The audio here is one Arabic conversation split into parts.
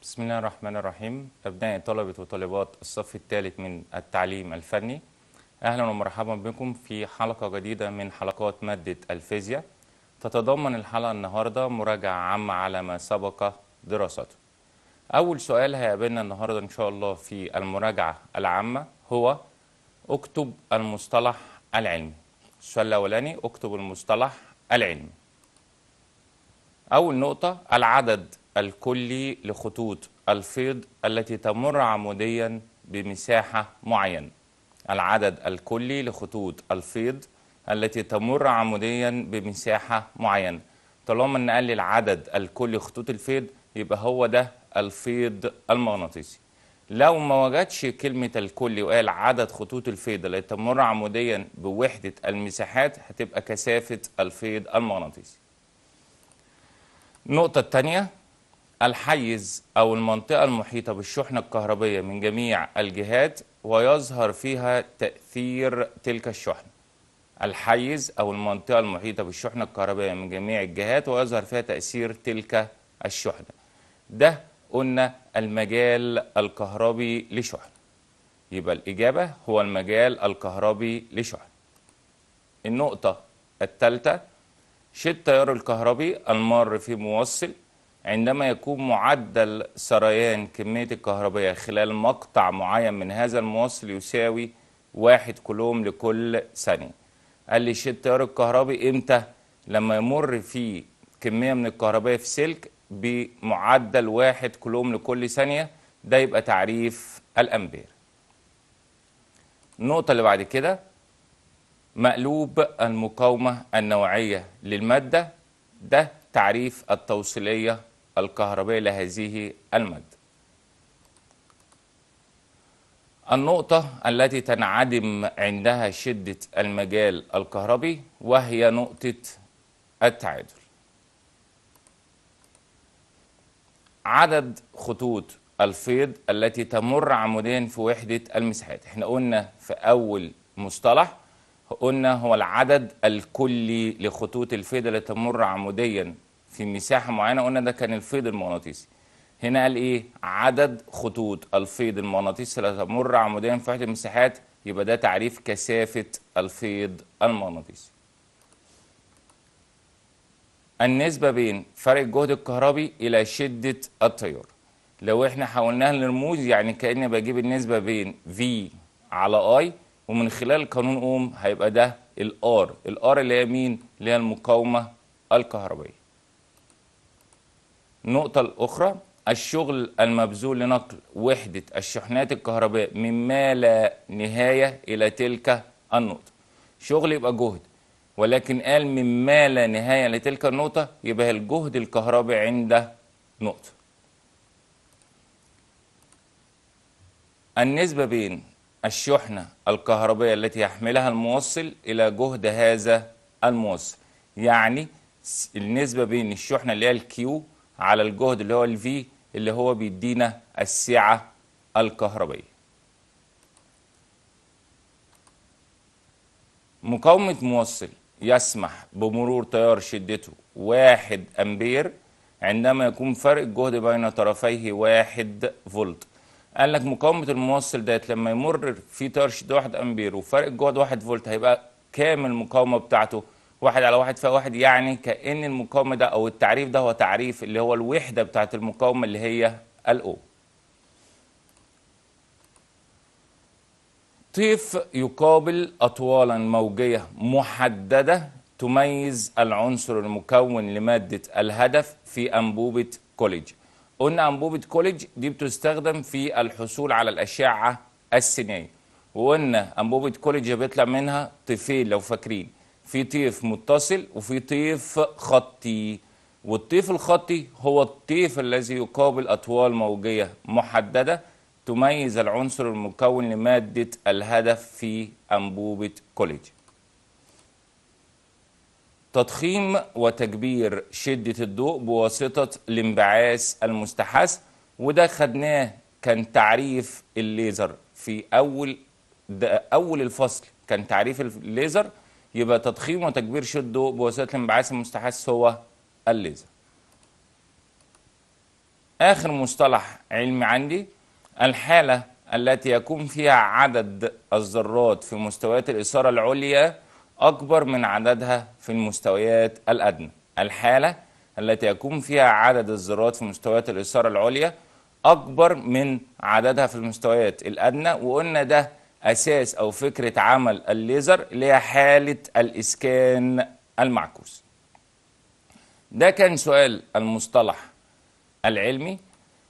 بسم الله الرحمن الرحيم. أبناء طلبة وطالبات الصف الثالث من التعليم الفني. أهلا ومرحبا بكم في حلقة جديدة من حلقات مادة الفيزياء. تتضمن الحلقة النهاردة مراجعة عامة على ما سبق دراسته. أول سؤال هيقابلنا النهاردة إن شاء الله في المراجعة العامة هو اكتب المصطلح العلمي. السؤال الأولاني اكتب المصطلح العلمي. أول نقطة العدد الكلي لخطوط الفيض التي تمر عموديا بمساحة معينة. العدد الكلي لخطوط الفيض التي تمر عموديا بمساحة معينة. طالما لي العدد الكلي خطوط الفيض يبقى هو ده الفيض المغناطيسي. لو ما وجدش كلمة الكلي وقال عدد خطوط الفيض التي تمر عموديا بوحدة المساحات هتبقى كثافة الفيض المغناطيسي. النقطة الثانية الحيز أو المنطقة المحيطة بالشحنة الكهربية من جميع الجهات ويظهر فيها تأثير تلك الشحنة الحيز أو المنطقة المحيطة بالشحنة الكهربية من جميع الجهات ويظهر فيها تأثير تلك الشحنة. ده قلنا المجال الكهربي لشحنة يبقى الإجابة هو المجال الكهربي لشحنة النقطة الثالثة شد التيار الكهربي المار في موصل عندما يكون معدل سريان كمية الكهربية خلال مقطع معين من هذا الموصل يساوي واحد كولوم لكل ثانية. قال لي شد التيار الكهربي إمتى؟ لما يمر في كمية من الكهربية في سلك بمعدل واحد كولوم لكل ثانية ده يبقى تعريف الأمبير. النقطة اللي بعد كده مقلوب المقاومة النوعية للمادة ده تعريف التوصيلية الكهربية لهذه المادة. النقطة التي تنعدم عندها شدة المجال الكهربي وهي نقطة التعادل. عدد خطوط الفيض التي تمر عموديا في وحدة المساحات. إحنا قلنا في أول مصطلح قلنا هو العدد الكلي لخطوط الفيض التي تمر عموديا في مساحة معينة قلنا ده كان الفيض المغناطيسي. هنا قال إيه؟ عدد خطوط الفيض المغناطيسي التي تمر عموديا في وحدة المساحات يبقى ده تعريف كثافة الفيض المغناطيسي. النسبة بين فرق الجهد الكهربي إلى شدة التيار. لو إحنا حولناها لرموز يعني كأني بجيب النسبة بين V على I ومن خلال قانون أوم هيبقى ده ال R ال R اللي هي مين؟ اللي هي المقاومة الكهربائيه النقطة الأخرى الشغل المبذول لنقل وحدة الشحنات الكهربائية من ما لا نهاية إلى تلك النقطة. شغل يبقى جهد ولكن قال من ما لا نهاية لتلك النقطة يبقى الجهد الكهربي عند نقطة. النسبة بين الشحنة الكهربية التي يحملها الموصل إلى جهد هذا الموصل يعني النسبة بين الشحنة اللي هي ال Q على الجهد اللي هو ال V اللي هو بيدينا السعة الكهربية مقاومة موصل يسمح بمرور تيار شدته واحد أمبير عندما يكون فرق الجهد بين طرفيه واحد فولت قال لك مقاومة الموصل ديت لما يمر في تيار شدة 1 أمبير وفرق الجهد 1 فولت هيبقى كام المقاومة بتاعته؟ واحد على واحد فيها واحد يعني كأن المقاومة ده أو التعريف ده هو تعريف اللي هو الوحدة بتاعت المقاومة اللي هي الأو. طيف يقابل أطوالا موجية محددة تميز العنصر المكون لمادة الهدف في أنبوبة كوليج. قلنا أنبوبة كوليج دي بتستخدم في الحصول على الأشعة السينية وقلنا أنبوبة كوليج بيطلع منها طيفين لو فاكرين في طيف متصل وفي طيف خطي والطيف الخطي هو الطيف الذي يقابل أطوال موجية محددة تميز العنصر المكون لمادة الهدف في أنبوبة كوليج. تضخيم وتكبير شدة الضوء بواسطة الانبعاث المستحث وده خدناه كان تعريف الليزر في أول أول الفصل كان تعريف الليزر يبقى تضخيم وتكبير شدة الضوء بواسطة الانبعاث المستحث هو الليزر. آخر مصطلح علمي عندي الحالة التي يكون فيها عدد الذرات في مستويات الإثارة العليا أكبر من عددها في المستويات الأدنى. الحالة التي يكون فيها عدد الذرات في مستويات الإثارة العليا أكبر من عددها في المستويات الأدنى وقلنا ده أساس أو فكرة عمل الليزر اللي هي حالة الإسكان المعكوس. ده كان سؤال المصطلح العلمي.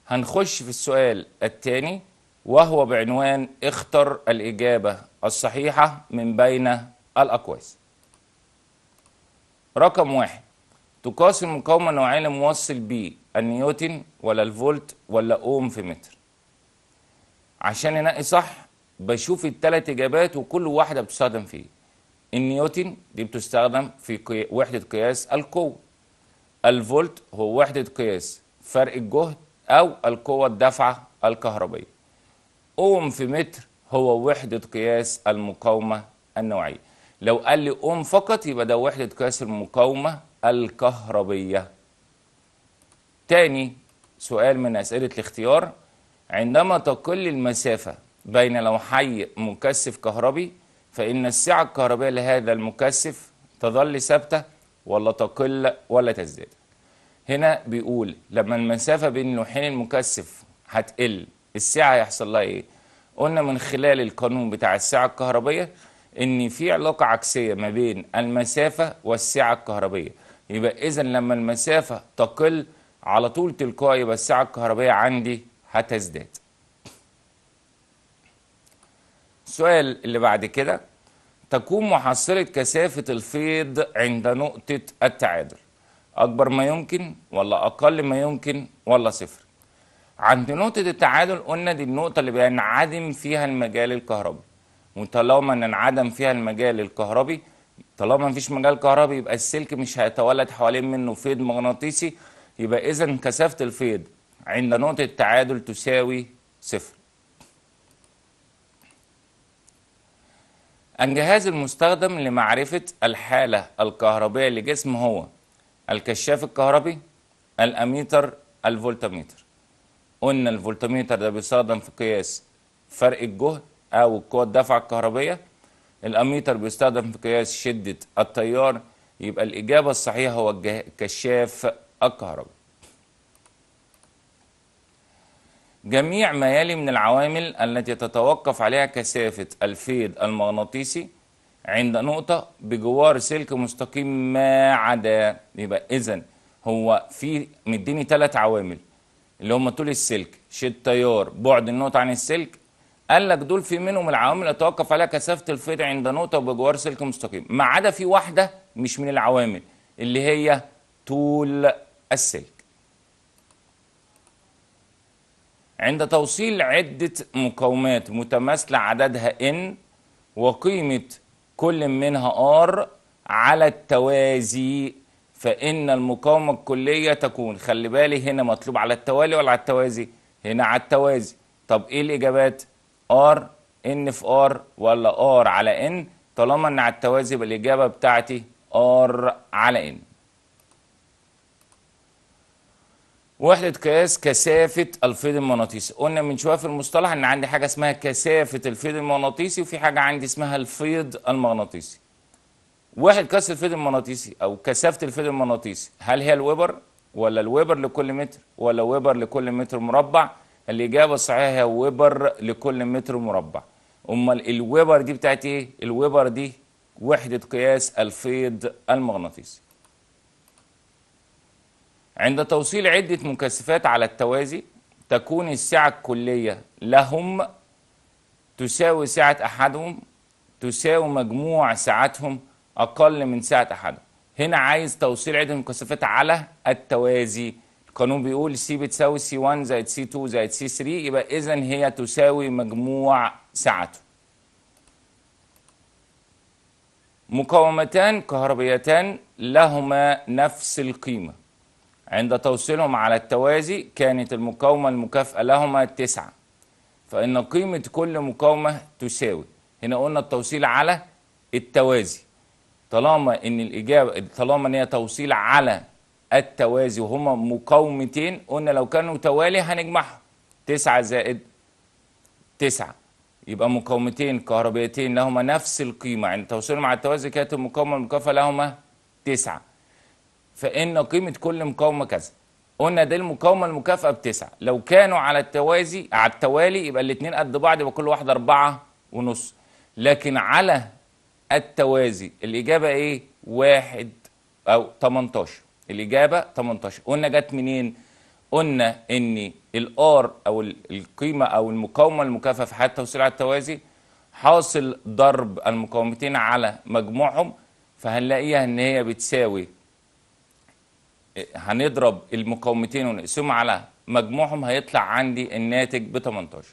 هنخش في السؤال الثاني وهو بعنوان اختر الإجابة الصحيحة من بين الأقواس. رقم واحد تقاس المقاومة النوعية لموصل ب النيوتن ولا الفولت ولا أوم في متر؟ عشان انقي صح بشوف الثلاث إجابات وكل واحدة بتستخدم فيه النيوتن دي بتستخدم في قي... وحدة قياس القوة. الفولت هو وحدة قياس فرق الجهد أو القوة الدافعة الكهربية. أوم في متر هو وحدة قياس المقاومة النوعية. لو قال لي أوم فقط يبقى ده وحدة قياس المقاومة الكهربية. تاني سؤال من أسئلة الاختيار. عندما تقل المسافة بين لوحي مكثف كهربي فإن السعة الكهربية لهذا المكثف تظل ثابتة ولا تقل ولا تزداد. هنا بيقول لما المسافة بين لوحين المكثف هتقل السعة هيحصل لها إيه؟ قلنا من خلال القانون بتاع السعة الكهربية إن في علاقة عكسية ما بين المسافة والسعة الكهربية. يبقى اذا لما المسافة تقل على طول تلقائي يبقى السعة الكهربية عندي هتزداد. السؤال اللي بعد كده. تكون محصلة كثافة الفيض عند نقطة التعادل أكبر ما يمكن ولا أقل ما يمكن ولا صفر؟ عند نقطة التعادل قلنا دي النقطة اللي بينعدم فيها المجال الكهربي. وطالما ان انعدم فيها المجال الكهربي طالما مفيش مجال كهربي يبقى السلك مش هيتولد حوالين منه فيض مغناطيسي يبقى اذا كثافة الفيض عند نقطة التعادل تساوي صفر. الجهاز المستخدم لمعرفة الحالة الكهربية لجسم هو الكشاف الكهربي الأميتر الفولتميتر. قلنا الفولتميتر ده بيستخدم في قياس فرق الجهد أو القوة الدفعة الكهربية. الأميتر بيستخدم في قياس شدة التيار يبقى الإجابة الصحيحة هو الكشاف الكهربي. جميع ما يلي من العوامل التي تتوقف عليها كثافة الفيض المغناطيسي عند نقطة بجوار سلك مستقيم ما عدا يبقى إذا هو في مديني ثلاث عوامل اللي هم طول السلك شد تيار بعد النقطة عن السلك. قال لك دول في منهم العوامل اللي توقف عليها كثافة الفيض عند نقطة بجوار سلك مستقيم. ما عدا في واحدة مش من العوامل اللي هي طول السلك. عند توصيل عدة مقاومات متماثلة عددها N وقيمة كل منها R على التوازي فإن المقاومة الكلية تكون خلي بالي هنا مطلوب على التوالي ولا على التوازي؟ هنا على التوازي. طب إيه الإجابات؟ R N في R ولا R على N طالما إن على التوازي يبقى الإجابة بتاعتي R على N. وحدة قياس كثافة الفيض المغناطيسي. قلنا من شوية في المصطلح إن عندي حاجة اسمها كثافة الفيض المغناطيسي وفي حاجة عندي اسمها الفيض المغناطيسي. وحدة قياس الفيض المغناطيسي أو كثافة الفيض المغناطيسي هل هي الويبر ولا الويبر لكل متر ولا ويبر لكل متر مربع؟ الإجابة الصحيحة هي ويبر لكل متر مربع. أمال الويبر دي بتاعت إيه؟ الويبر دي وحدة قياس الفيض المغناطيسي. عند توصيل عدة مكثفات على التوازي تكون السعة الكلية لهم تساوي سعة أحدهم تساوي مجموع سعاتهم أقل من سعة أحدهم. هنا عايز توصيل عدة مكثفات على التوازي. القانون بيقول سي بتساوي سي 1 زائد سي 2 زائد سي 3 يبقى إذا هي تساوي مجموع سعاتهم مقاومتان كهربيتان لهما نفس القيمة. عند توصيلهم على التوازي كانت المقاومة المكافئة لهما تسعة. فإن قيمة كل مقاومة تساوي. هنا قلنا التوصيل على التوازي. طالما إن الإجابة طالما إن هي توصيل على التوازي وهما مقاومتين قلنا لو كانوا توالي هنجمعهم. تسعة زائد تسعة. يبقى مقاومتين كهربائيتين لهما نفس القيمة. عند توصيلهم مع التوازي كانت المقاومة المكافئة لهما تسعة. فإن قيمة كل مقاومة كذا. قلنا دي المقاومة المكافئة بتسعة. لو كانوا على التوازي على التوالي يبقى الاتنين قد بعض يبقى كل واحدة أربعة ونص. لكن على التوازي الإجابة إيه؟ واحد أو 18 الإجابة 18 قلنا جت منين؟ قلنا إن الآر أو ال- القيمة أو المقاومة المكافئة في حالة توصيل على التوازي حاصل ضرب المقاومتين على مجموعهم فهنلاقيها إن هي بتساوي هنضرب المقاومتين ونقسمهم على مجموعهم هيطلع عندي الناتج ب 18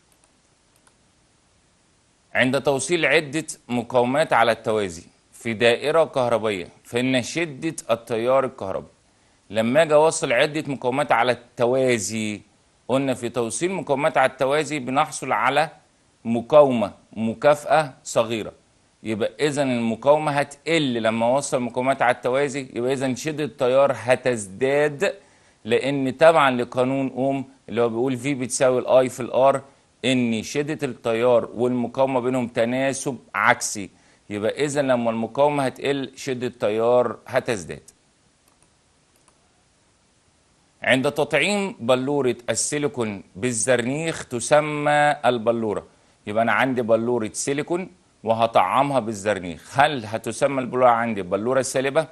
عند توصيل عدة مقاومات على التوازي في دائرة كهربية فإن شدة التيار الكهربي لما أجي أوصل عدة مقاومات على التوازي قلنا في توصيل مقاومات على التوازي بنحصل على مقاومة مكافأة صغيرة. يبقى إذا المقاومة هتقل لما أوصل مقاومات على التوازي يبقى إذا شدة التيار هتزداد لأن تبعا لقانون أوم اللي هو بيقول في بتساوي الأي في الآر إن شدة التيار والمقاومة بينهم تناسب عكسي. يبقى إذا لما المقاومة هتقل شدة التيار هتزداد. عند تطعيم بلورة السيليكون بالزرنيخ تسمى البلورة. يبقى أنا عندي بلورة سيليكون وهطعمها بالزرنيخ هل هتسمى البلورة عندي بلورة سالبة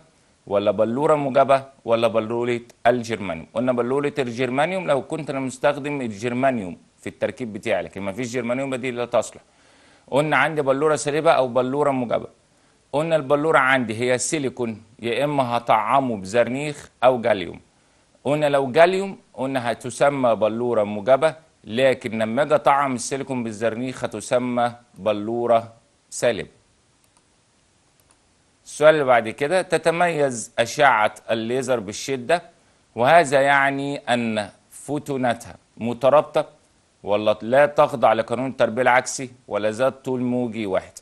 ولا بلورة موجبة ولا بلورة الجرمانيوم؟ قلنا بلورة الجرمانيوم لو كنت أنا مستخدم الجرمانيوم في التركيب بتاعي لكن ما فيش جرمانيوم دي لا تصلح. قلنا عندي بلورة سالبة أو بلورة موجبة قلنا البلورة عندي هي سيليكون يا إما هطعمه بزرنيخ أو جاليوم. قلنا لو جاليوم قلنا هتسمى بلورة موجبة لكن لما أجي أطعم السيليكون بالزرنيخ هتسمى بلورة سالب السؤال اللي بعد كده تتميز أشعة الليزر بالشدة وهذا يعني أن فوتوناتها مترابطة ولا لا تخضع لقانون التربية العكسي ولا ذات طول موجي واحد.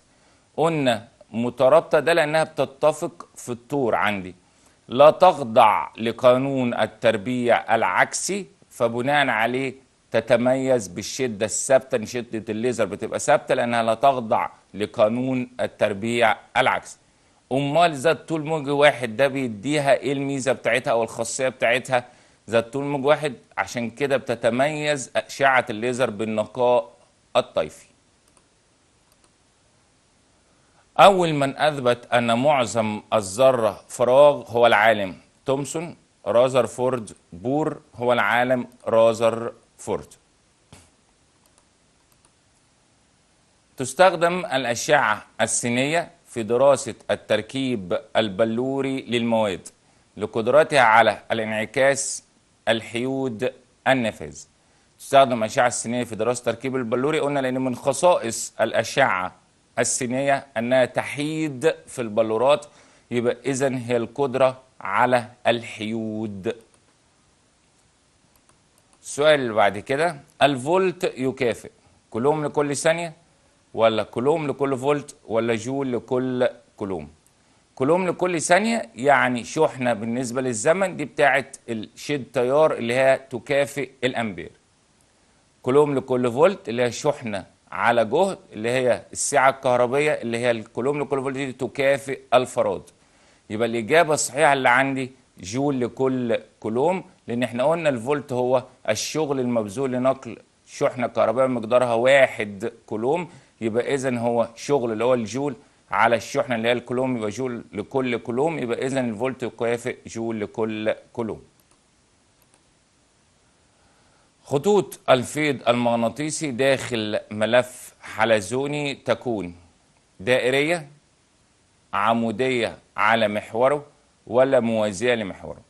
قلنا مترابطة ده لأنها بتتفق في الطور عندي. لا تخضع لقانون التربيع العكسي فبناء عليه تتميز بالشدة الثابتة إن شدة الليزر بتبقى ثابتة لأنها لا تخضع لقانون التربيع العكسي أمال ذات طول موج واحد ده بيديها إيه الميزة بتاعتها أو الخاصية بتاعتها؟ ذات طول موج واحد عشان كده بتتميز أشعة الليزر بالنقاء الطيفي. أول من أثبت أن معظم الذرة فراغ هو العالم. تومسون رازرفورد بور هو العالم رازرفورد تستخدم الأشعة السينية في دراسة التركيب البلوري للمواد لقدرتها على الانعكاس الحيود النفاذ. تستخدم الأشعة السينية في دراسة تركيب البلوري قلنا لأن من خصائص الأشعة السينية أنها تحيد في البلورات يبقى إذن هي القدرة على الحيود السؤال اللي بعد كده الفولت يكافئ كولوم لكل ثانية ولا كولوم لكل فولت ولا جول لكل كولوم كولوم لكل ثانية يعني شحنة بالنسبة للزمن دي بتاعت شدة التيار اللي هي تكافئ الأمبير. كولوم لكل فولت اللي هي شحنة على جهد اللي هي السعة الكهربية اللي هي الكولوم لكل فولت دي تكافئ الفراد. يبقى الإجابة الصحيحة اللي عندي جول لكل كولوم لأن إحنا قلنا الفولت هو الشغل المبذول لنقل شحنة كهربائية مقدارها واحد كولوم. يبقى إذا هو شغل اللي هو الجول على الشحنة اللي هي الكولوم يبقى جول لكل كولوم يبقى إذا الفولت يكافئ جول لكل كولوم. خطوط الفيض المغناطيسي داخل ملف حلزوني تكون دائرية عمودية على محوره ولا موازية لمحوره؟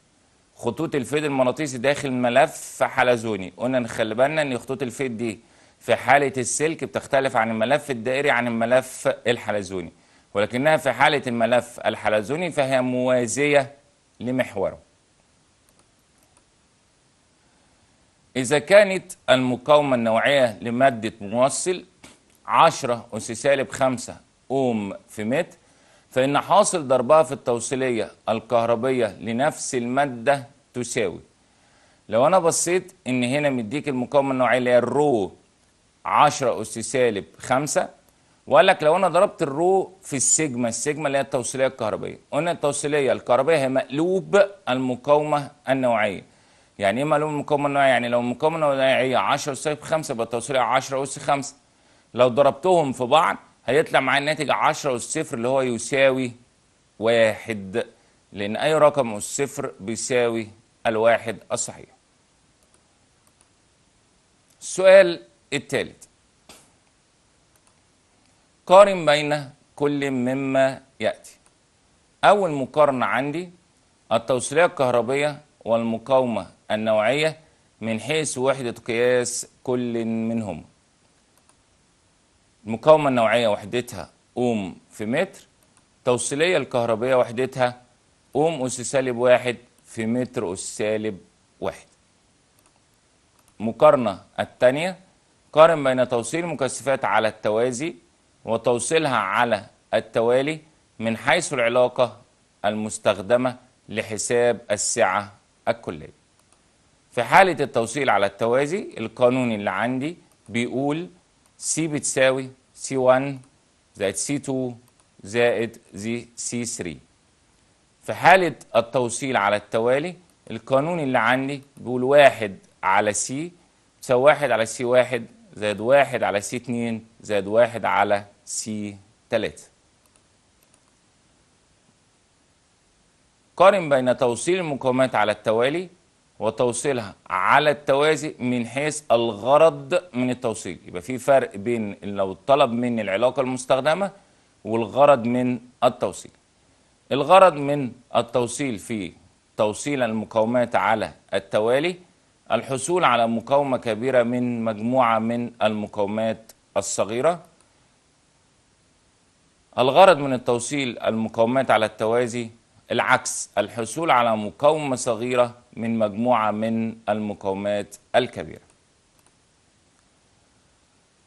خطوط الفيض المغناطيسي داخل ملف حلزوني. قلنا نخلي بالنا إن خطوط الفيض دي في حالة السلك بتختلف عن الملف الدائري عن الملف الحلزوني. ولكنها في حالة الملف الحلزوني فهي موازية لمحوره. إذا كانت المقاومة النوعية لمادة موصل 10 أس سالب 5 أوم في متر فإن حاصل ضربها في التوصيلية الكهربية لنفس المادة تساوي لو أنا بصيت إن هنا مديك المقاومة النوعية اللي هي الرو 10 اس سالب 5 وقال لك لو أنا ضربت الرو في السيجما السيجما اللي هي التوصيلية الكهربائية. قلنا التوصيلية الكهربائية هي مقلوب المقاومة النوعية. يعني إيه مقلوب المقاومة النوعية؟ يعني لو المقاومة النوعية 10 اس سالب 5 يبقى التوصيلية 10 اس 5 لو ضربتهم في بعض هيطلع معايا الناتج 10 اس صفر اللي هو يساوي واحد. لأن أي رقم اس صفر بيساوي الواحد الصحيح. السؤال الثالث. قارن بين كل مما يأتي. أول مقارنة عندي التوصيلية الكهربية والمقاومة النوعية من حيث وحدة قياس كل منهم. المقاومة النوعية وحدتها أوم في متر. التوصيلية الكهربية وحدتها أوم أس سالب واحد في متر أس سالب واحد. مقارنة الثانية قارن بين توصيل المكثفات على التوازي وتوصيلها على التوالي من حيث العلاقة المستخدمة لحساب السعة الكلية. في حالة التوصيل على التوازي القانون اللي عندي بيقول C بتساوي C1 زائد C2 زائد زي C3 في حالة التوصيل على التوالي القانون اللي عندي بيقول واحد على C تساوي واحد على C واحد زائد واحد على C اتنين زائد واحد على C تلاتة. قارن بين توصيل المقاومات على التوالي وتوصيلها على التوازي من حيث الغرض من التوصيل. يبقى في فرق بين لو طلب مني العلاقة المستخدمة والغرض من التوصيل. الغرض من التوصيل في توصيل المقاومات على التوالي الحصول على مقاومة كبيرة من مجموعة من المقاومات الصغيرة. الغرض من التوصيل المقاومات على التوازي العكس الحصول على مقاومة صغيرة من مجموعة من المقاومات الكبيرة.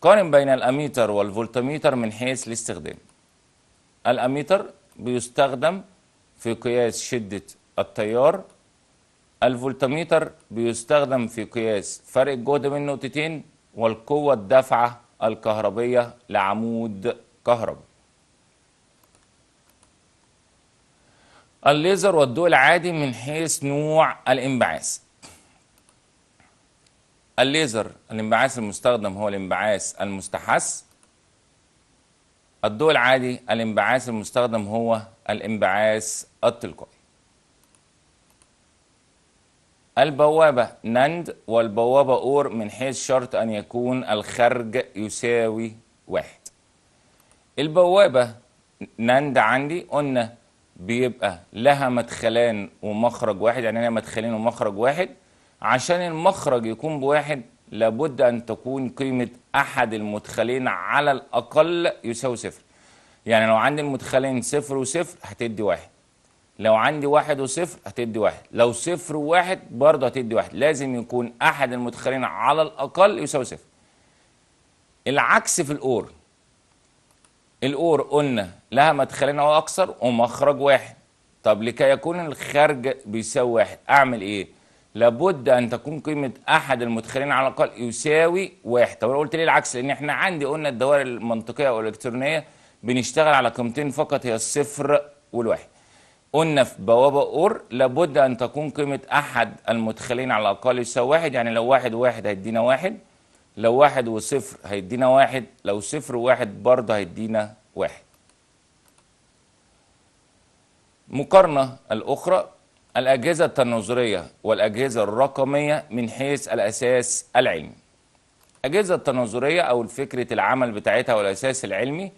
قارن بين الأميتر والفولتميتر من حيث الاستخدام. الأميتر بيستخدم في قياس شدة التيار. الفولتميتر بيستخدم في قياس فرق الجهد بين نقطتين والقوة الدافعة الكهربية لعمود كهربي. الليزر والضوء العادي من حيث نوع الانبعاث. الليزر الانبعاث المستخدم هو الانبعاث المستحث الضوء العادي الانبعاث المستخدم هو الانبعاث التلقائي. البوابة نند والبوابة أور من حيث شرط أن يكون الخرج يساوي واحد. البوابة نند عندي قلنا بيبقى لها مدخلان ومخرج واحد يعني لها مدخلين ومخرج واحد. عشان المخرج يكون بواحد لابد أن تكون قيمة أحد المدخلين على الأقل يساوي صفر. يعني لو عندي المدخلين صفر وصفر هتدي واحد. لو عندي واحد وصفر هتدي واحد. لو صفر وواحد برضه هتدي واحد. لازم يكون أحد المدخلين على الأقل يساوي صفر. العكس في الأور. الأور قلنا لها مدخلين أو أكثر ومخرج واحد. طب لكي يكون الخارج بيساوي واحد أعمل إيه؟ لابد أن تكون قيمة أحد المدخلين على الأقل يساوي واحد. طب أنا قلت ليه العكس؟ لأن إحنا عندي قلنا الدوائر المنطقية أو الإلكترونية بنشتغل على قيمتين فقط هي الصفر والواحد. قلنا في بوابة أور لابد أن تكون قيمة أحد المدخلين على الأقل يساوي واحد. يعني لو واحد وواحد هيدينا واحد لو واحد وصفر هيدينا واحد لو صفر وواحد برضه هيدينا واحد. مقارنة الأخرى الأجهزة التناظرية والأجهزة الرقمية من حيث الأساس العلمي. الأجهزة التناظرية أو فكرة العمل بتاعتها والأساس العلمي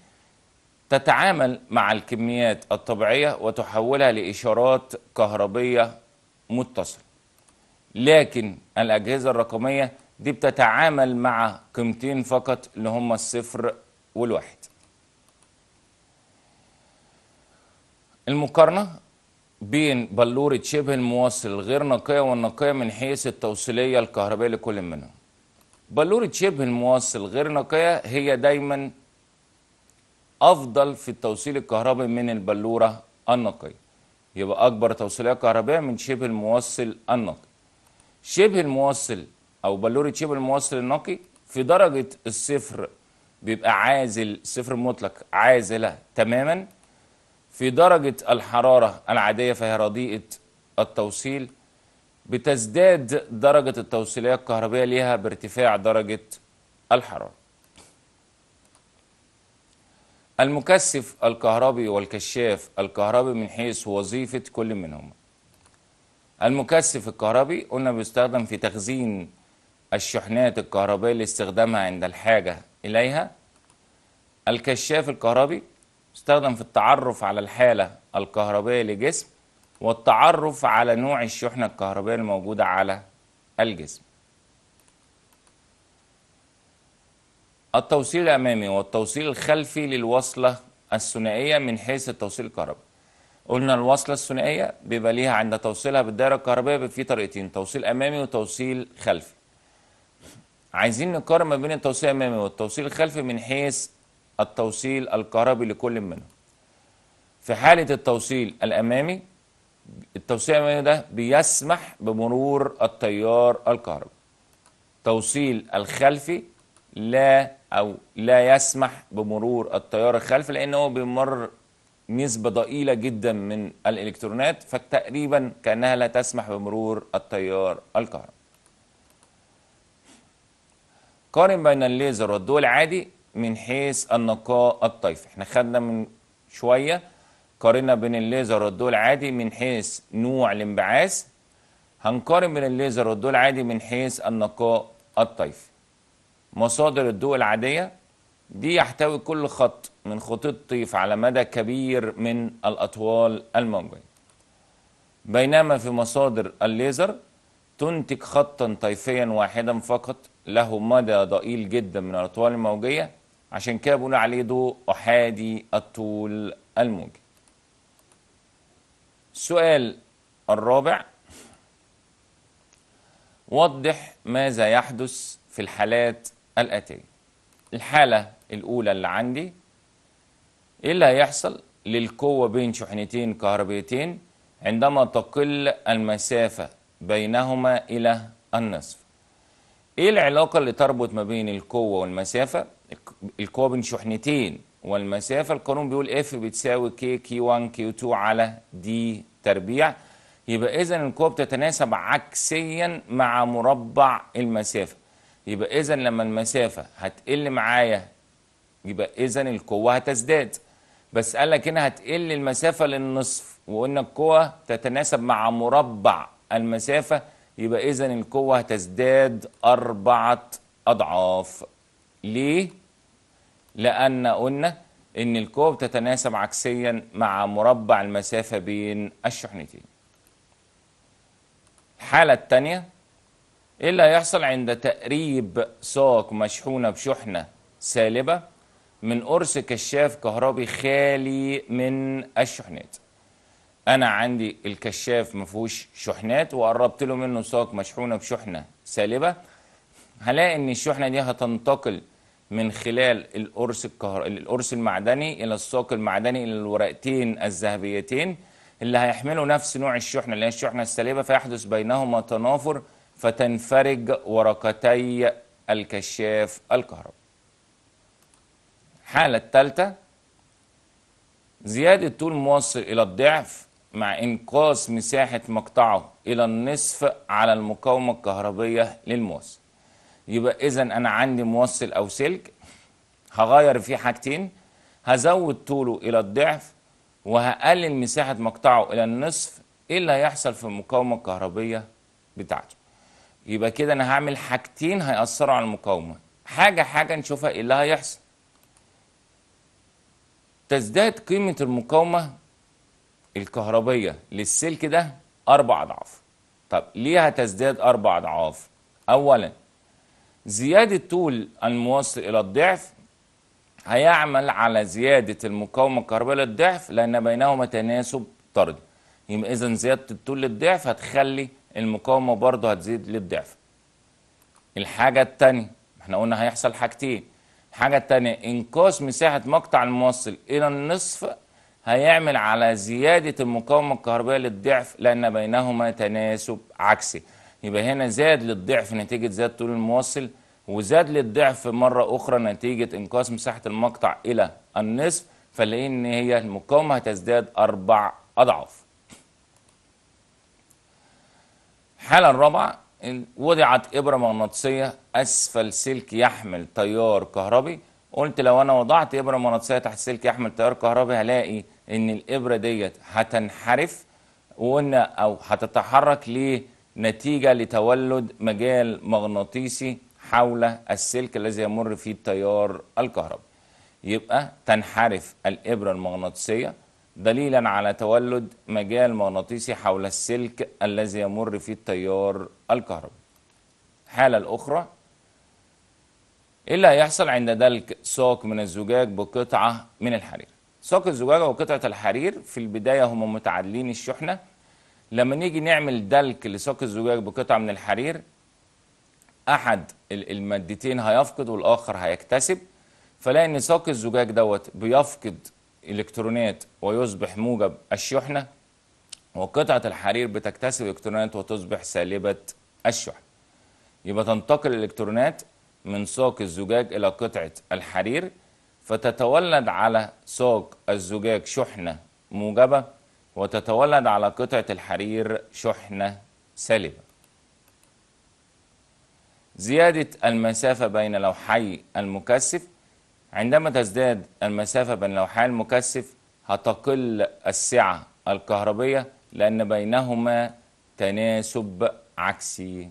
تتعامل مع الكميات الطبيعية وتحولها لإشارات كهربية متصلة. لكن الأجهزة الرقمية دي بتتعامل مع قيمتين فقط اللي هما الصفر والواحد. المقارنة بين بلورة شبه الموصل الغير نقية والنقية من حيث التوصيلية الكهربائية لكل منهم. بلورة شبه الموصل غير نقية هي دايما أفضل في التوصيل الكهربائي من البلورة النقية يبقى أكبر توصيلية كهربائية من شبه الموصل النقي. شبه الموصل أو بلورة شبه الموصل النقي في درجة الصفر بيبقى عازل صفر مطلق عازلة تماما. في درجة الحرارة العادية فهي رديئة التوصيل بتزداد درجة التوصيلية الكهربائية ليها بارتفاع درجة الحرارة. المكثف الكهربي والكشاف الكهربي من حيث وظيفة كل منهما. المكثف الكهربي قلنا بيستخدم في تخزين الشحنات الكهربائية لاستخدامها عند الحاجة إليها. الكشاف الكهربي يستخدم في التعرف على الحالة الكهربائية لجسم والتعرف على نوع الشحنة الكهربائية الموجودة على الجسم. التوصيل الأمامي والتوصيل الخلفي للوصلة الثنائية من حيث التوصيل الكهربائي. قلنا الوصلة الثنائية بيبقى ليها عند توصيلها بالدائرة الكهربائية بيبقى في طريقتين توصيل أمامي وتوصيل خلفي. عايزين نقارن ما بين التوصيل الأمامي والتوصيل الخلفي من حيث التوصيل الكهربي لكل منهم. في حالة التوصيل الأمامي التوصيل الأمامي ده بيسمح بمرور التيار الكهربي. توصيل الخلفي لا أو لا يسمح بمرور التيار الخلفي لأنه بيمر نسبة ضئيلة جدا من الإلكترونات فتقريبا كأنها لا تسمح بمرور التيار الكهربي. قارن بين الليزر والضوء العادي من حيث النقاء الطيفي إحنا خدنا من شوية قارنا بين الليزر والضوء العادي من حيث نوع الانبعاث. هنقارن بين الليزر والضوء العادي من حيث النقاء الطيفي مصادر الضوء العادية دي يحتوي كل خط من خطوط الطيف على مدى كبير من الأطوال الموجية بينما في مصادر الليزر تنتج خطا طيفيا واحدا فقط له مدى ضئيل جدا من الأطوال الموجية عشان كده بنقول عليه ضوء أحادي الطول الموجي السؤال الرابع وضح ماذا يحدث في الحالات الآتية. الحالة الأولى اللي عندي إيه اللي هيحصل للقوة بين شحنتين كهربيتين عندما تقل المسافة بينهما إلى النصف؟ إيه العلاقة اللي تربط ما بين القوة والمسافة؟ القوة بين شحنتين والمسافة القانون بيقول F بتساوي K Q1 Q2 على D تربيع. يبقى إذا القوة بتتناسب عكسيا مع مربع المسافة. يبقى إذا لما المسافة هتقل معايا يبقى إذا القوة هتزداد. بس قال لك هنا هتقل المسافة للنصف وقلنا القوة تتناسب مع مربع المسافة يبقى إذا القوة هتزداد أربعة أضعاف. ليه؟ لأن قلنا إن القوة بتتناسب عكسيا مع مربع المسافة بين الشحنتين الحالة الثانية إيه اللي هيحصل عند تقريب ساق مشحونة بشحنة سالبة من قرص كشاف كهربي خالي من الشحنات أنا عندي الكشاف ما فيهوش شحنات وقربت له منه ساق مشحونة بشحنة سالبة هلاقي إن الشحنة دي هتنتقل من خلال القرص الكهر... القرص المعدني إلى الساق المعدني إلى الورقتين الذهبيتين اللي هيحملوا نفس نوع الشحنة اللي هي الشحنة السالبة فيحدث بينهما تنافر فتنفرج ورقتي الكشاف الكهربي الحالة الثالثة زيادة طول موصل إلى الضعف مع إنقاص مساحة مقطعه إلى النصف على المقاومة الكهربية للموصل يبقى إذا أنا عندي موصل أو سلك هغير فيه حاجتين هزود طوله إلى الضعف وهقلل مساحة مقطعه إلى النصف إيه اللي هيحصل في المقاومة الكهربية بتاعته. يبقى كده أنا هعمل حاجتين هيأثروا على المقاومة. حاجة حاجة نشوفها إيه اللي هيحصل. تزداد قيمة المقاومة الكهربية للسلك ده أربع أضعاف. طب ليه هتزداد أربع أضعاف؟ أولا زيادة طول الموصل إلى الضعف هيعمل على زيادة المقاومة الكهربائية للضعف لأن بينهما تناسب طردي يبقى إذا زيادة الطول للضعف هتخلي المقاومة برضه هتزيد للضعف. الحاجة التانية إحنا قلنا هيحصل حاجتين. الحاجة التانية انقاص مساحة مقطع الموصل إلى النصف هيعمل على زيادة المقاومة الكهربائية للضعف لأن بينهما تناسب عكسي. يبقى هنا زاد للضعف نتيجة زيادة طول الموصل وزاد للضعف مرة أخرى نتيجة إنقاص مساحة المقطع إلى النصف فنلاقي إن هي المقاومة هتزداد أربع أضعاف. الحالة الرابعة وضعت إبرة مغناطيسية أسفل سلك يحمل تيار كهربي قلت لو أنا وضعت إبرة مغناطيسية تحت سلك يحمل تيار كهربي هلاقي إن الإبرة ديت هتنحرف وقلنا أو هتتحرك نتيجة لتولد مجال مغناطيسي حول السلك الذي يمر فيه التيار الكهربي. يبقى تنحرف الإبرة المغناطيسية دليلا على تولد مجال مغناطيسي حول السلك الذي يمر فيه التيار الكهربي. الحالة الأخرى إيه اللي هيحصل عند دلك ساق من الزجاج بقطعة من الحرير؟ ساق الزجاجة وقطعة الحرير في البداية هما متعادلين الشحنة لما نيجي نعمل دلك لساق الزجاج بقطعة من الحرير أحد المادتين هيفقد والآخر هيكتسب. فلاقي إن ساق الزجاج دوت بيفقد إلكترونات ويصبح موجب الشحنة وقطعة الحرير بتكتسب إلكترونات وتصبح سالبة الشحنة يبقى تنتقل الإلكترونات من ساق الزجاج إلى قطعة الحرير فتتولد على ساق الزجاج شحنة موجبة. وتتولد على قطعة الحرير شحنة سالبة. زيادة المسافة بين لوحي المكثف عندما تزداد المسافة بين لوحي المكثف هتقل السعة الكهربية لأن بينهما تناسب عكسي.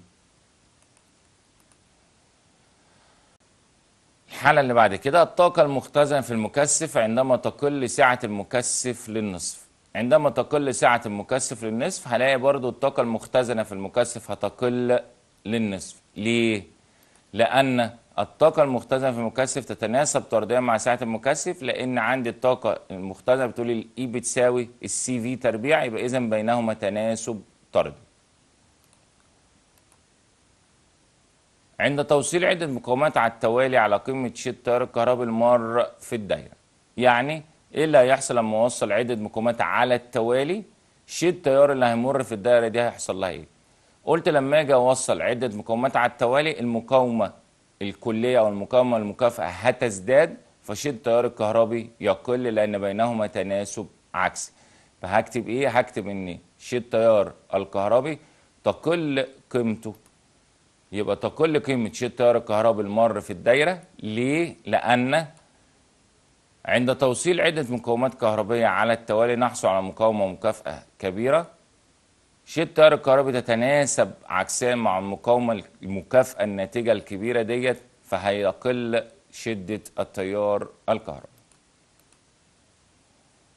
الحالة اللي بعد كده الطاقة المختزنة في المكثف عندما تقل سعة المكثف للنصف. عندما تقل سعة المكثف للنصف هلاقي برضو الطاقة المختزنة في المكثف هتقل للنصف ليه؟ لأن الطاقة المختزنة في المكثف تتناسب طرديا مع سعة المكثف لأن عندي الطاقة المختزنة بتقول الإي بتساوي السي في تربيع يبقى إذا بينهما تناسب طردي. عند توصيل عدة مقاومات على التوالي على قمة شيء التيار الكهربي المار في الدايرة. يعني إيه اللي هيحصل لما أوصل عدة مقاومات على التوالي؟ شيء التيار اللي هيمر في الدايرة دي هيحصل لها إيه؟ قلت لما أجي أوصل عدة مقاومات على التوالي المقاومة الكلية أو المقاومة المكافئة هتزداد فشد التيار الكهربي يقل لأن بينهما تناسب عكسي فهكتب إيه؟ هكتب إن شد التيار الكهربي تقل قيمته يبقى تقل قيمة شد التيار الكهربي المر في الدايرة ليه؟ لأن عند توصيل عدة مقاومات كهربية على التوالي نحصل على مقاومة مكافئة كبيرة شدة التيار الكهربي تتناسب عكسيا مع المقاومة المكافئة الناتجة الكبيرة ديت فهيقل شدة التيار الكهربي.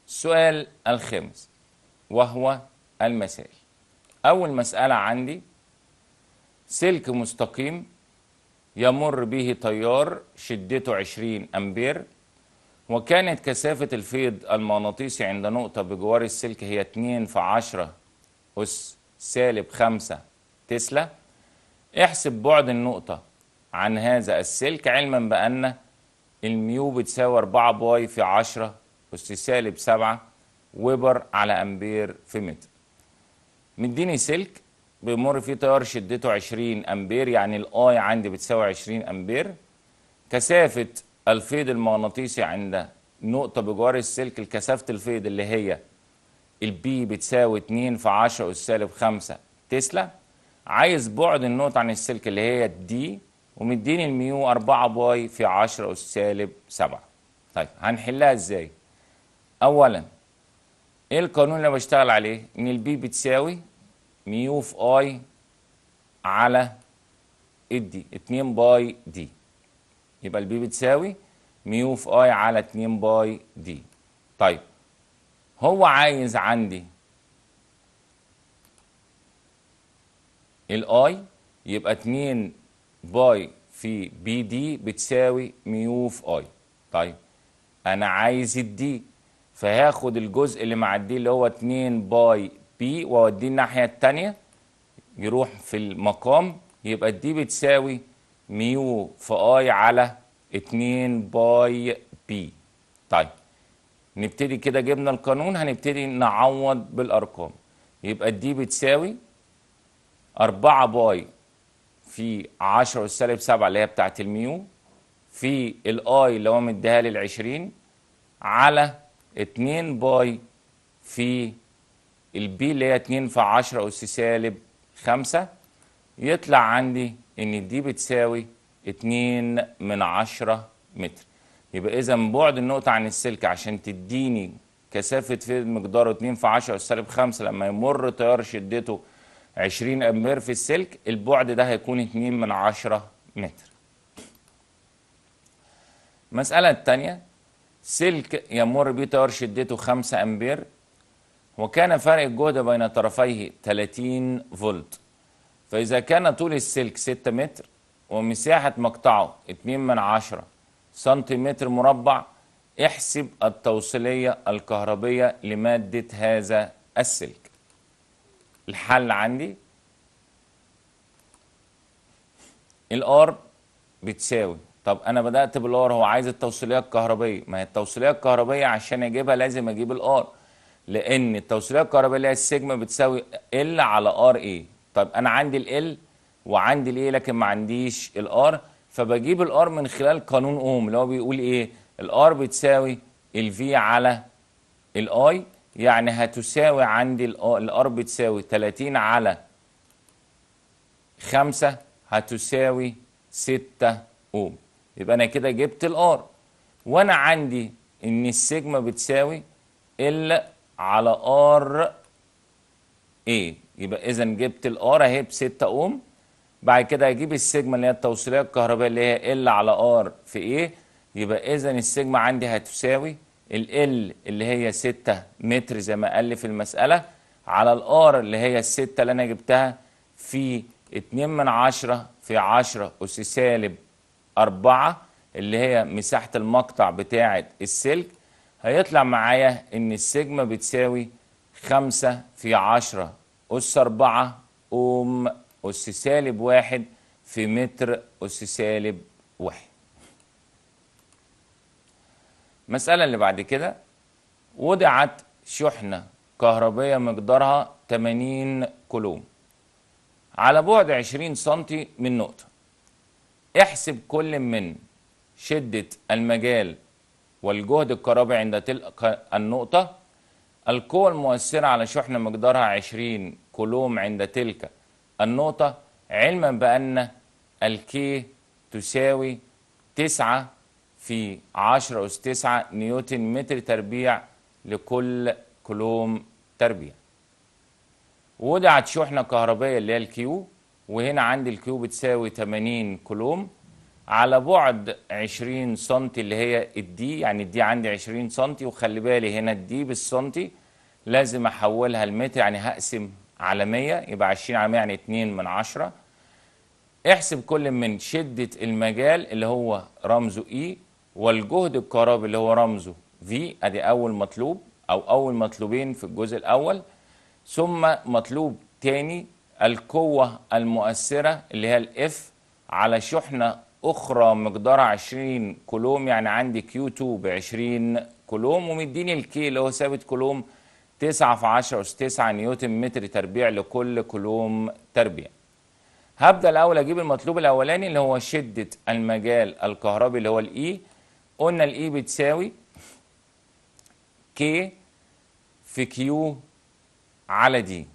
السؤال الخامس وهو المسائل. أول مسألة عندي سلك مستقيم يمر به تيار شدته 20 أمبير وكانت كثافة الفيض المغناطيسي عند نقطة بجوار السلك هي 2 في 10 أس سالب خمسة تسلا. احسب بعد النقطة عن هذا السلك علما بأن ال mu بتساوي 4 pi في 10 أس سالب 7 ويبر على أمبير في متر. مديني سلك بيمر فيه تيار شدته 20 أمبير يعني ال I عندي بتساوي 20 أمبير. كثافة الفيض المغناطيسي عند نقطة بجوار السلك الكثافة الفيض اللي هي ال B بتساوي 2 في 10 أس سالب 5 تسلا عايز بعد النقطة عن السلك اللي هي ال D ومديني ال mu 4 pi في 10 أس سالب 7 طيب هنحلها إزاي؟ أولا إيه القانون اللي بشتغل عليه؟ إن ال B بتساوي mu في I على ال D 2 pi D يبقى ال B بتساوي mu في I على 2 pi D طيب هو عايز عندي ال I يبقى 2 pi في B D بتساوي mu في I طيب أنا عايز ال D فهاخد الجزء اللي مع ال D اللي هو 2 pi B وأوديه الناحية الثانية يروح في المقام يبقى ال D بتساوي mu في I على 2 pi B. طيب نبتدي كده جبنا القانون هنبتدي نعوض بالأرقام. يبقى ال D بتساوي 4 pi في 10 أس سالب 7 اللي هي بتاعت ال mu في ال I اللي هو مديها لي ال 20 على 2 pi في ال B اللي هي 2 في 10 أس سالب 5 يطلع عندي إن D بتساوي 2 من 10 متر. يبقى إذا بعد النقطة عن السلك عشان تديني كثافة فيض مقداره 2 في 10 أس سالب 5 لما يمر تيار شدته 20 أمبير في السلك البعد ده هيكون 2 من 10 متر. المسألة الثانية سلك يمر به تيار شدته 5 أمبير وكان فرق الجهد بين طرفيه 30 فولت. فإذا كان طول السلك 6 متر ومساحة مقطعه 2 من 10 سنتيمتر مربع احسب التوصيلية الكهربية لمادة هذا السلك. الحل عندي؟ ال R بتساوي. طب أنا بدأت بال R هو عايز التوصيلية الكهربية. ما هي التوصيلية الكهربية عشان أجيبها لازم أجيب ال R لأن التوصيلية الكهربائيه اللي هي السيجما بتساوي L على R A طب أنا عندي L وعندي ال A لكن ما عنديش ال R فبجيب ال R من خلال قانون أوم اللي هو بيقول إيه؟ ال R بتساوي ال V على ال I يعني هتساوي عندي ال R بتساوي 30 على 5 هتساوي 6 أوم. يبقى أنا كده جبت ال R وأنا عندي إن السيجما بتساوي L على R A يبقى إذا جبت ال R أهي ب 6 أوم بعد كده هجيب السيجما اللي هي التوصيلية الكهربائية اللي هي L على R في A يبقى إذا السيجما عندي هتساوي ال L اللي هي 6 متر زي ما قال لي في المسألة على ال R اللي هي الستة اللي أنا جبتها في 2 من 10 في 10 اس سالب 4 اللي هي مساحة المقطع بتاعة السلك. هيطلع معايا إن السيجما بتساوي 5 في 10 أس 4 أوم أس سالب واحد في متر أس سالب واحد. المسألة اللي بعد كده وضعت شحنة كهربية مقدارها 80 كولوم. على بعد 20 سنتي من نقطة. احسب كل من شدة المجال والجهد الكهربي عند تلك النقطة القوة المؤثرة على شحنة مقدارها 20 كولوم عند تلك. النقطة علما بأن ال K تساوي 9 في 10 أس 9 نيوتن متر تربيع لكل كولوم تربيع. وضعت شحنة كهربية اللي هي ال Q وهنا عندي ال Q بتساوي 80 كولوم على بعد 20 سم اللي هي ال D يعني ال D عندي 20 سم وخلي بالي هنا ال D بالسنتي لازم أحولها لمتر يعني هقسم على 100 يبقى 20 على 100 يعني 2 من 10 احسب كل من شدة المجال اللي هو رمزه E والجهد الكهربي اللي هو رمزه V أدي أول مطلوب أو أول مطلوبين في الجزء الأول. ثم مطلوب تاني القوة المؤثرة اللي هي ال F على شحنة أخرى مقدارها 20 كولوم يعني عندي Q 2 ب 20 كولوم ومديني ال K اللي هو ثابت كولوم 9 في 10 اس 9 نيوتن متر تربيع لكل كولوم تربيع. هبدأ الأول أجيب المطلوب الأولاني اللي هو شدة المجال الكهربي اللي هو ال E قلنا ال E بتساوي K في Q على D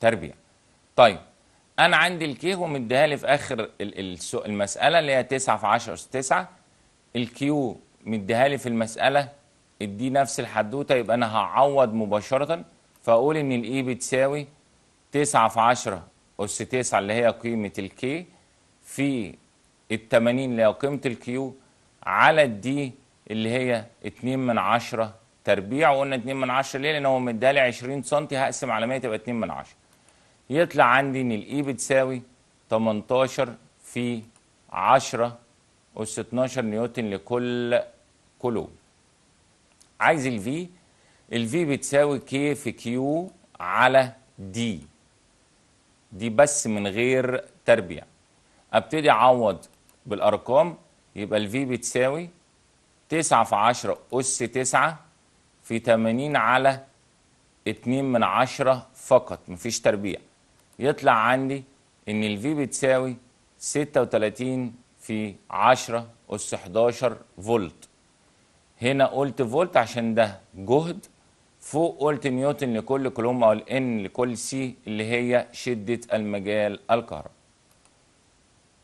تربيع. طيب أنا عندي ال K هو مديها لي في آخر المسألة اللي هي 9 في 10 اس 9 ال Q مديها لي في المسألة دي نفس الحدوتة يبقى أنا هعوض مباشرة. فأقول إن ال E بتساوي 9 في 10 اس 9 اللي هي قيمة ال K في ال 80 اللي هي قيمة ال Q على ال D اللي هي 2 من 10 تربيع. وقلنا 2 من 10 ليه؟ لأن هو مديها 20 سم هقسم على 100 تبقى 2 من 10 يطلع عندي ان ال E بتساوي 18 في 10 اس 12 نيوتن لكل كولوم. عايز ال V ال V بتساوي K في Q على D D بس من غير تربيع. أبتدي أعوض بالأرقام يبقى ال V بتساوي تسعة في عشرة أس تسعة في تمانين على اتنين من عشرة فقط مفيش تربيع. يطلع عندي إن ال V بتساوي ستة وتلاتين في عشرة أس حداشر فولت. هنا قلت فولت عشان ده جهد فوق قلت نيوتن لكل كولوم أو ال N لكل C اللي هي شدة المجال الكهربي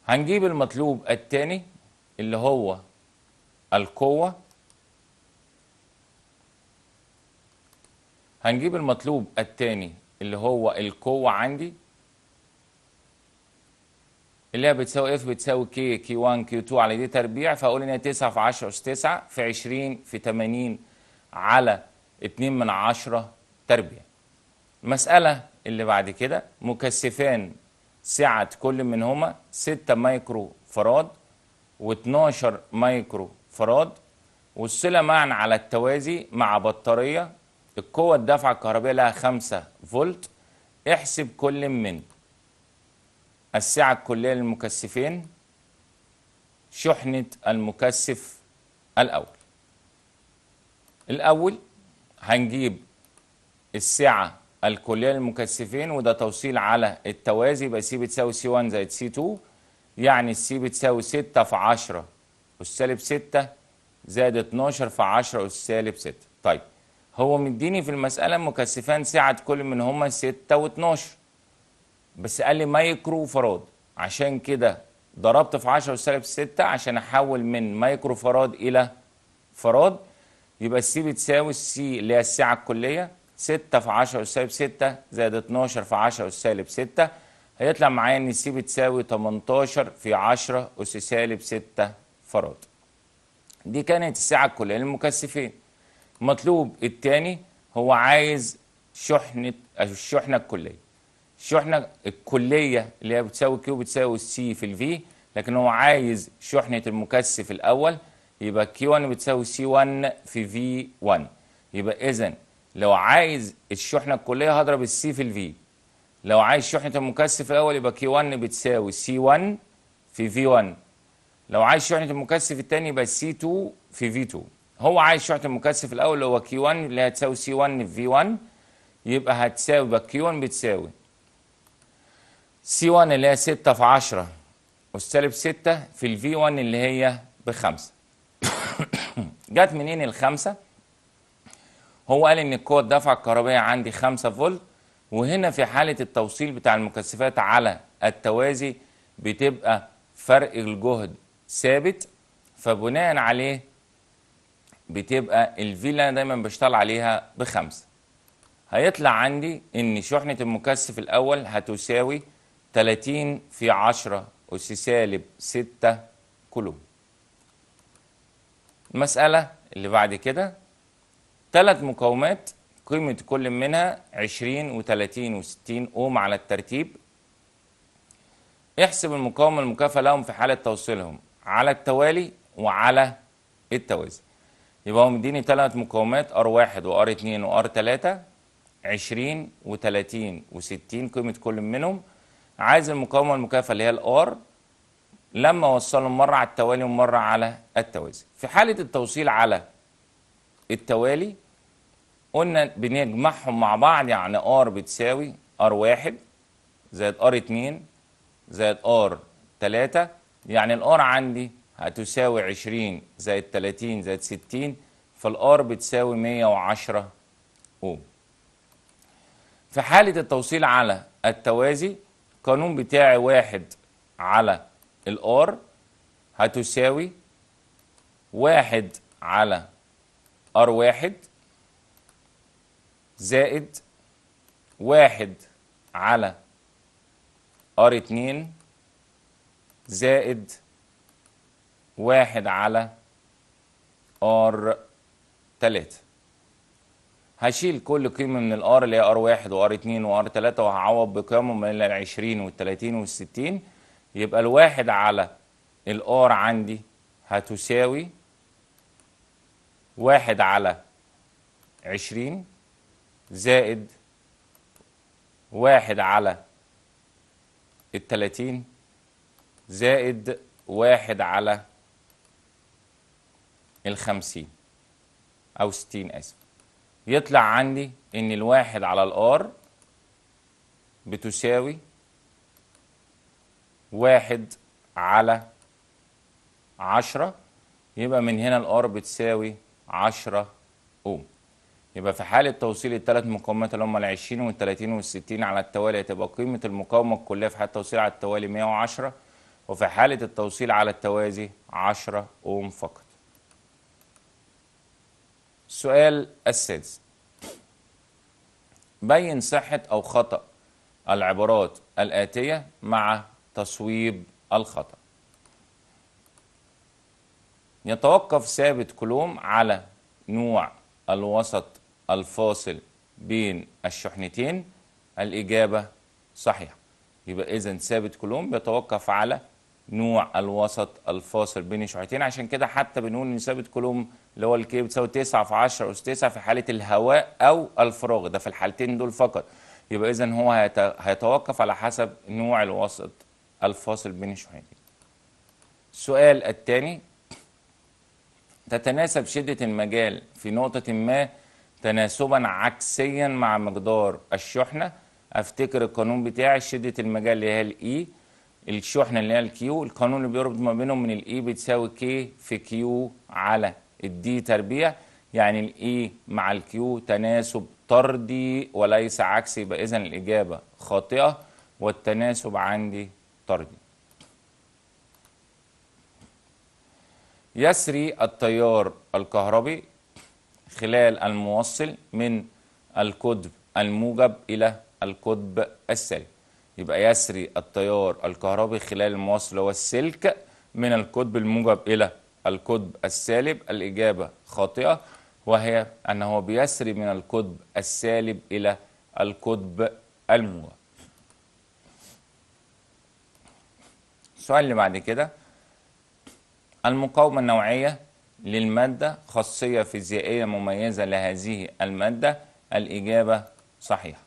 هنجيب المطلوب الثاني اللي هو القوة. هنجيب المطلوب الثاني اللي هو القوة عندي. اللي هي بتساوي F بتساوي K Q 1 Q 2 على D تربيع. فاقول ان هي 9 في 10 اس 9 في 20 في 80 على 2 من 10 تربيع. المسألة اللي بعد كده مكثفان سعة كل منهما 6 مايكرو فراد و12 مايكرو فراد وصلا معا على التوازي مع بطارية. القوة الدافعة الكهربائية لها 5 فولت. احسب كل من السعة الكلية للمكثفين شحنة المكثف الأول. الأول هنجيب السعة الكلية للمكثفين وده توصيل على التوازي يبقى سي بتساوي سي 1 زائد سي 2 يعني ال C بتساوي 6 في 10 أس سالب 6 زائد 12 في 10 أس سالب 6 طيب هو مديني في المسألة مكثفان سعة كل منهما 6 و12 بس قال لي مايكرو فراد عشان كده ضربت في 10 سالب 6 عشان أحول من مايكرو فراد إلى فراد يبقى ال C بتساوي ال C اللي هي السعه الكلية. 6 في 10 سالب 6 زائد 12 في 10 سالب 6 هيطلع معايا إن ال C بتساوي 18 في 10 اس سالب 6 فراد دي كانت السعه الكلية للمكثفين. المطلوب الثاني هو عايز شحنة الشحنه الكلية. الشحنه الكلية اللي هي بتساوي Q بتساوي ال C في ال V لكن هو عايز شحنه المكثف الأول يبقى Q 1 بتساوي C 1 في V 1 يبقى اذا لو عايز الشحنه الكلية هضرب ال C في ال V لو عايز شحنه المكثف الأول يبقى Q 1 بتساوي C 1 في V 1 لو عايز شحنه المكثف الثاني يبقى C 2 في V 2 هو عايز شحنه المكثف الأول اللي هو Q 1 اللي هتساوي C 1 في V 1 يبقى هتساوي يبقى Q 1 بتساوي C 1 اللي هي 6 في 10 أس سالب 6 في ال V 1 اللي هي بخمسة جت منين الخمسة؟ هو قال إن القوة الدفع الكهربائية عندي 5 فولت وهنا في حالة التوصيل بتاع المكثفات على التوازي بتبقى فرق الجهد ثابت فبناء عليه بتبقى الفي اللي أنا دايما بشتغل عليها بخمسة هيطلع عندي إن شحنة المكثف الأول هتساوي 30 في 10 أس سالب 6 كولوم. المسألة اللي بعد كده ثلاث مقاومات قيمة كل منها 20 و30 و60 أوم على الترتيب. احسب المقاومة المكافئة لهم في حالة توصيلهم على التوالي وعلى التوازي. يبقى هو مديني ثلاث مقاومات R1 و R2 و R3 20 و30 و60 قيمة كل منهم عايز المقاومة المكافئة اللي هي ال R لما اوصلهم مرة على التوالي ومرة على التوازي. في حالة التوصيل على التوالي قلنا بنجمعهم مع بعض يعني R بتساوي R واحد زائد R اتنين زائد R تلاتة. يعني ال R عندي هتساوي عشرين زائد تلاتين زائد ستين فال R بتساوي مية وعشرة أوم. في حالة التوصيل على التوازي القانون بتاعي واحد على ال R هتساوي واحد على R واحد زائد واحد على R اتنين زائد واحد على R تلاتة. هشيل كل قيمة من ال R اللي هي R واحد و R اتنين و R تلاتة وهعوض بقيمهم من العشرين والتلاتين والستين يبقى الواحد على ال R عندي هتساوي واحد على عشرين زائد واحد على التلاتين زائد واحد على الخمسين أو ستين آسف. يطلع عندي إن الواحد على الآر بتساوي واحد على عشرة يبقى من هنا الآر بتساوي عشرة أوم يبقى في حالة توصيل الثلاث مقاومات اللي هم ال 20 وال 30 وال 60 على التوالي هتبقى قيمة المقاومة الكلية في حالة التوصيل على التوالي 110 وفي حالة التوصيل على التوازي 10 أوم فقط. السؤال السادس. بين صحة أو خطأ العبارات الآتية مع تصويب الخطأ. يتوقف ثابت كولوم على نوع الوسط الفاصل بين الشحنتين. الإجابة صحيحة. يبقى إذا ثابت كولوم بيتوقف على نوع الوسط الفاصل بين الشحنتين عشان كده حتى بنقول إن ثابت كولوم اللي هو الكي بتساوي 9 في 10 أس 9 في حالة الهواء أو الفراغ. ده في الحالتين دول فقط. يبقى إذا هو هيت- هيتوقف على حسب نوع الوسط الفاصل بين الشحنتين السؤال الثاني. تتناسب شدة المجال في نقطة ما تناسبا عكسيا مع مقدار الشحنة؟ أفتكر القانون بتاعي شدة المجال اللي هي ال E الشحنة اللي هي ال Q القانون اللي بيربط ما بينهم إن ال E بتساوي K في Q على ال D تربيع. يعني ال E مع ال Q تناسب طردي وليس عكسي يبقى اذا الإجابة خاطئة والتناسب عندي طردي. يسري التيار الكهربي خلال الموصل من القطب الموجب إلى القطب السالب يبقى يسري التيار الكهربي خلال الموصل هو السلك من القطب الموجب إلى القطب السالب. الإجابة خاطئة وهي أنه بيسري من القطب السالب إلى القطب الموجب. السؤال اللي بعد كده المقاومة النوعية للمادة خاصية فيزيائية مميزة لهذه المادة؟ الإجابة صحيحة.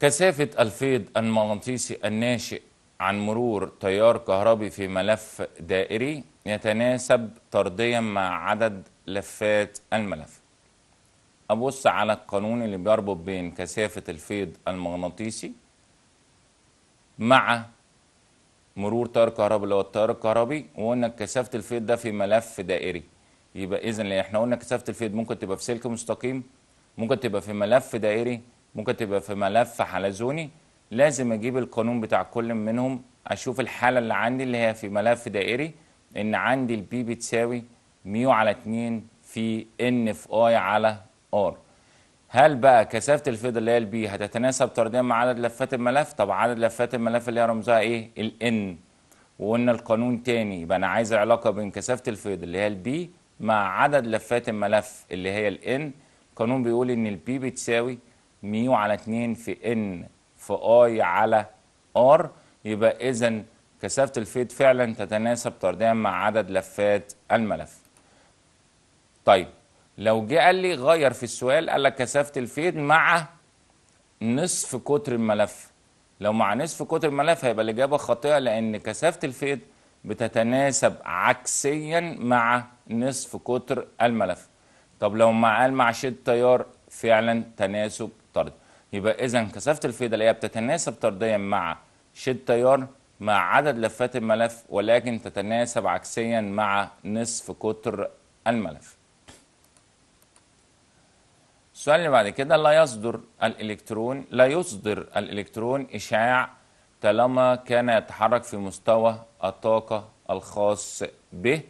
كثافة الفيض المغناطيسي الناشئ عن مرور تيار كهربي في ملف دائري يتناسب طرديا مع عدد لفات الملف. أبص على القانون اللي بيربط بين كثافة الفيض المغناطيسي مع مرور تيار كهربي اللي هو التيار الكهربي وقلنا كثافة الفيض ده في ملف دائري. يبقى اذا إحنا قلنا كثافة الفيض ممكن تبقى في سلك مستقيم ممكن تبقى في ملف دائري ممكن تبقى في ملف حلزوني لازم أجيب القانون بتاع كل منهم أشوف الحالة اللي عندي اللي هي في ملف دائري إن عندي البي بتساوي mu على 2 في N في I على R هل بقى كثافة الفيض اللي هي ال B هتتناسب طرديا مع عدد لفات الملف؟ طب عدد لفات الملف اللي هي رمزها إيه؟ ال N وقلنا القانون تاني يبقى أنا عايز العلاقه بين كثافة الفيض اللي هي ال B مع عدد لفات الملف اللي هي ال N القانون بيقول إن ال B بتساوي mu على 2 في N في I على R يبقى اذا كثافة الفيض فعلا تتناسب طرديا مع عدد لفات الملف. طيب لو جه قال لي غير في السؤال قال لك كثافة الفيض مع نصف قطر الملف. لو مع نصف قطر الملف هيبقى الإجابة خاطئة لأن كثافة الفيض بتتناسب عكسيا مع نصف قطر الملف. طب لو مع قال مع شد تيار فعلا تناسب طردي يبقى اذا كثافة الفيض اللي هي بتتناسب طرديا مع شد تيار مع عدد لفات الملف ولكن تتناسب عكسيا مع نصف قطر الملف. السؤال اللي بعد كده لا يصدر الإلكترون لا يصدر الإلكترون إشعاع طالما كان يتحرك في مستوى الطاقة الخاص به.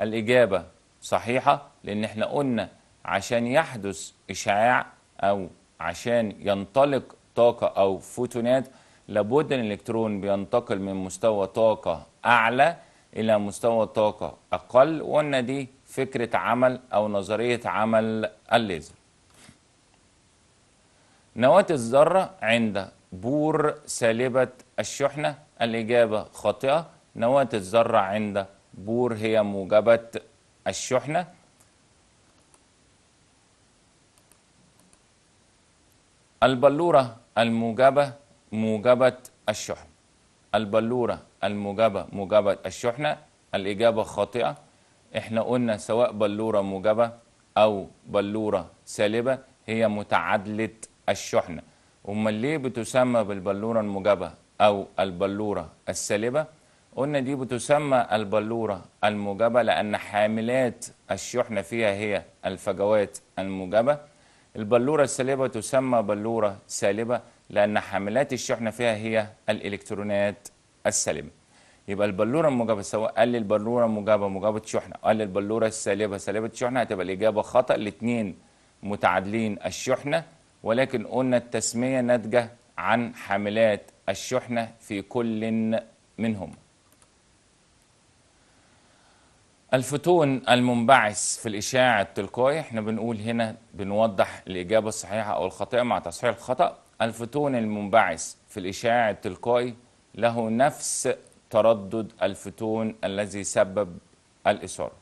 الإجابة صحيحة لأن إحنا قلنا عشان يحدث إشعاع أو عشان ينطلق طاقة أو فوتونات لابد إن الإلكترون بينتقل من مستوى طاقة أعلى إلى مستوى طاقة أقل وقلنا دي فكرة عمل أو نظرية عمل الليزر. نواة الذرة عند بور سالبة الشحنة الإجابة خاطئة. نواة الذرة عند بور هي موجبة الشحنة. البلورة الموجبة موجبة الشحن. البلورة الموجبة موجبة الشحنة الإجابة خاطئة. إحنا قلنا سواء بلورة موجبة أو بلورة سالبة هي متعادلة الشحنة أمال ليه بتسمى بالبلورة الموجبة أو البلورة السالبة؟ قلنا دي بتسمى البلورة الموجبة لأن حاملات الشحنة فيها هي الفجوات الموجبة. البلورة السالبة تسمى بلورة سالبة لأن حاملات الشحنة فيها هي الإلكترونات السالبة. يبقى البلورة الموجبة سواء قال لي البلورة موجبة موجبة شحنة قال لي البلورة السالبة سالبة شحنة هتبقى الإجابة خطأ. الاتنين متعادلين الشحنة ولكن قلنا التسمية ناتجة عن حاملات الشحنة في كل منهم. الفوتون المنبعث في الإشعاع التلقائي إحنا بنقول هنا بنوضح الإجابة الصحيحة أو الخاطئة مع تصحيح الخطأ. الفوتون المنبعث في الإشعاع التلقائي له نفس تردد الفوتون الذي سبب الإثارة.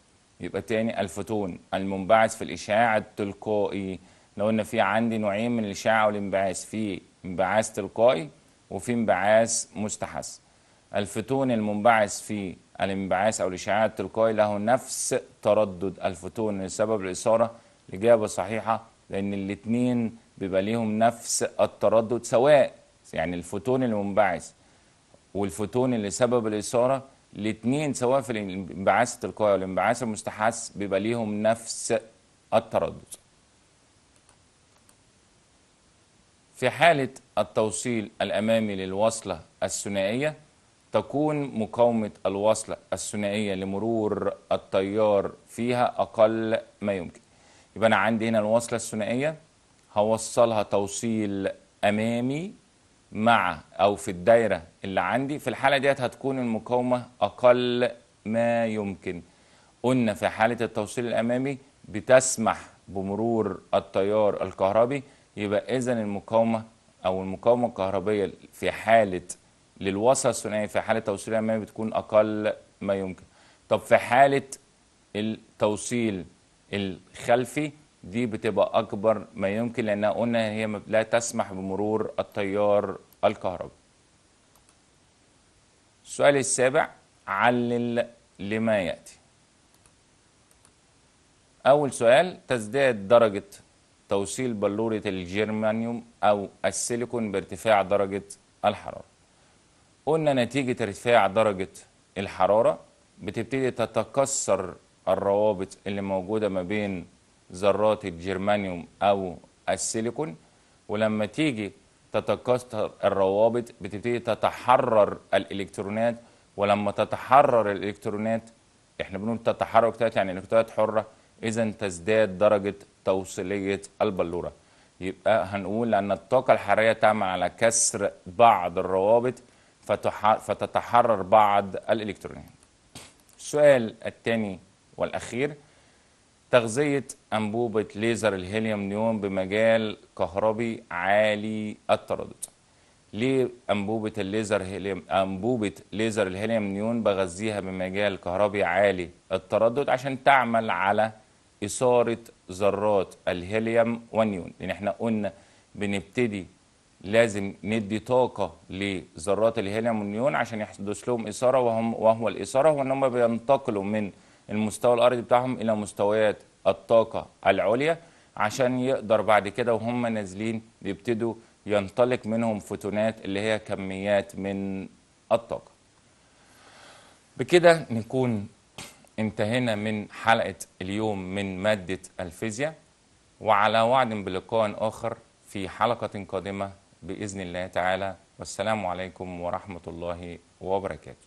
يبقى تاني الفوتون المنبعث في الإشعاع التلقائي لو قلنا في عندي نوعين من الإشعاع والانبعاث في انبعاث تلقائي وفي انبعاث مستحث الفوتون المنبعث في الانبعاث أو الاشعاع التلقائي له نفس تردد الفوتون اللي سبب الإثارة الاجابه صحيحة لأن الاثنين بيبقى ليهم نفس التردد سواء يعني الفوتون المنبعث والفوتون اللي سبب الإثارة الاثنين سواء في الانبعاث التلقائي والانبعاث المستحث بيبقى ليهم نفس التردد. في حالة التوصيل الأمامي للوصلة الثنائية تكون مقاومة الوصلة الثنائية لمرور التيار فيها أقل ما يمكن. يبقى أنا عندي هنا الوصلة الثنائية هوصلها توصيل أمامي مع أو في الدايرة اللي عندي. في الحالة ديت هتكون المقاومة أقل ما يمكن. قلنا في حالة التوصيل الأمامي بتسمح بمرور التيار الكهربي. يبقى إذا المقاومة أو المقاومة الكهربية في حالة للوصلة الثنائية في حالة توصيل الأمامي بتكون أقل ما يمكن. طب في حالة التوصيل الخلفي دي بتبقى أكبر ما يمكن لأنها قلنا هي لا تسمح بمرور التيار الكهربي. السؤال السابع علل لما يأتي. أول سؤال تزداد درجة توصيل بلورة الجرمانيوم أو السيليكون بارتفاع درجة الحرارة. قلنا نتيجة ارتفاع درجة الحرارة بتبتدي تتكسر الروابط اللي موجودة ما بين ذرات الجرمانيوم أو السيليكون ولما تيجي تتكسر الروابط بتبتدي تتحرر الإلكترونات ولما تتحرر الإلكترونات إحنا بنقول تتحرر إلكترونات يعني إلكترونات حرة إذا تزداد درجة توصيلية البلورة. يبقى هنقول أن الطاقة الحرارية تعمل على كسر بعض الروابط فتتحرر بعض الإلكترونات السؤال الثاني والأخير تغذية أنبوبة ليزر الهيليوم نيون بمجال كهربي عالي التردد. ليه أنبوبة الليزر هيليوم أنبوبة ليزر الهيليوم نيون بغذيها بمجال كهربي عالي التردد عشان تعمل على إثارة ذرات الهيليوم والنيون؟ لأن إحنا قلنا بنبتدي لازم ندي طاقة لذرات الهيليوم والنيون عشان يحدث لهم إثارة وهم وهو الإثارة هو إن هم بينتقلوا من المستوى الأرضي بتاعهم إلى مستويات الطاقة العليا عشان يقدر بعد كده وهم نازلين بيبتدوا ينطلق منهم فوتونات اللي هي كميات من الطاقة. بكده نكون انتهينا من حلقة اليوم من مادة الفيزياء وعلى وعد بلقاء آخر في حلقة قادمة بإذن الله تعالى والسلام عليكم ورحمة الله وبركاته.